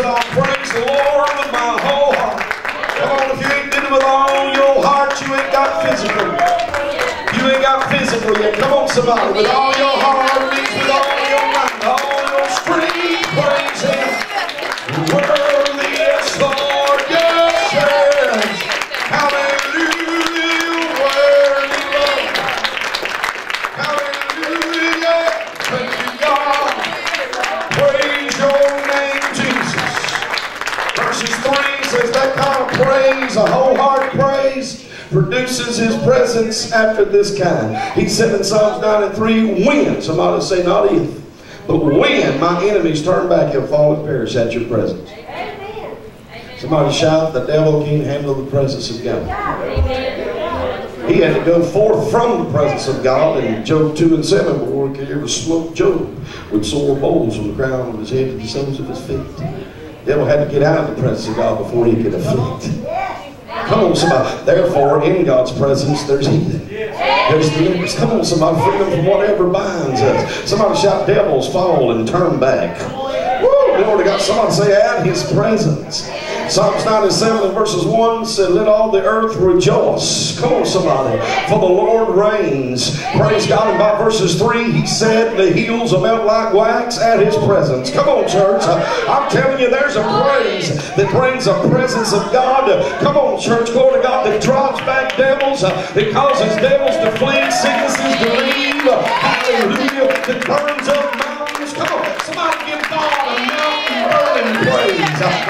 said, I'll praise the Lord with my whole heart. Come on, if you ain't did it with all your heart, you ain't got physical. You ain't got physical yet. Come on, somebody. With all your heart, with all praise, a wholehearted praise, produces his presence after this kind. He said in Psalms 93, when, somebody say not if, but when my enemies turn back and fall and perish at your presence. Somebody shout, the devil can't handle the presence of God. He had to go forth from the presence of God in Job 2 and 7 before he could ever smoke Job with sore bowls from the crown of his head to the soles of his feet. Devil had to get out of the presence of God before he could afflict. Come on, somebody. Therefore, in God's presence, there's healing. There's deliverance. Come on, somebody. Freedom from whatever binds us. Somebody shout, devils fall and turn back. Woo! Glory to God. Somebody say, at his presence. Psalms 97 and verses 1 said, Let all the earth rejoice. Come on, somebody. For the Lord reigns. Praise God. And by verses 3, he said, The hills will melt like wax at his presence. Come on, church. I'm telling you, there's a praise that brings a presence of God. Come on, church. Glory to God that drives back devils, that causes devils to flee, sicknesses to leave. Hallelujah. That burns up mountains. Come on. Somebody give God a mountain burning praise.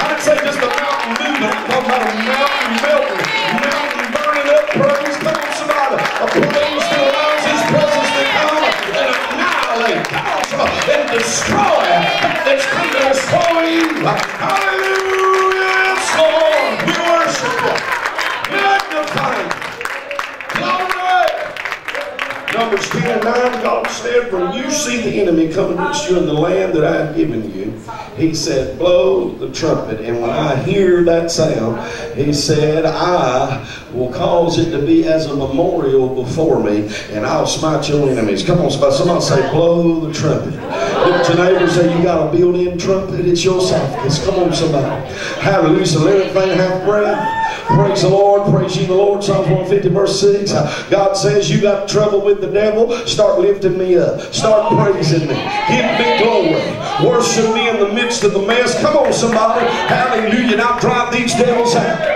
Destroy that that's come to destroy you. Hallelujah. Lord. We worship you. Magnify. Glory. Numbers 10 and 9, God said, When you see the enemy come against you in the land that I have given you, He said, Blow the trumpet. And when I hear that sound, He said, I will cause it to be as a memorial before me, and I'll smite your enemies. Come on, somebody, somebody say, Blow the trumpet. Your neighbor and say, You got a built in trumpet, it's your softness. Come on, somebody. Hallelujah. So let everything have breath. Praise the Lord. Praise you, the Lord. Psalms 150 verse 6. God says you got trouble with the devil. Start lifting me up. Start praising me. Give me glory. Worship me in the midst of the mess. Come on somebody. Hallelujah. Now drive these devils out.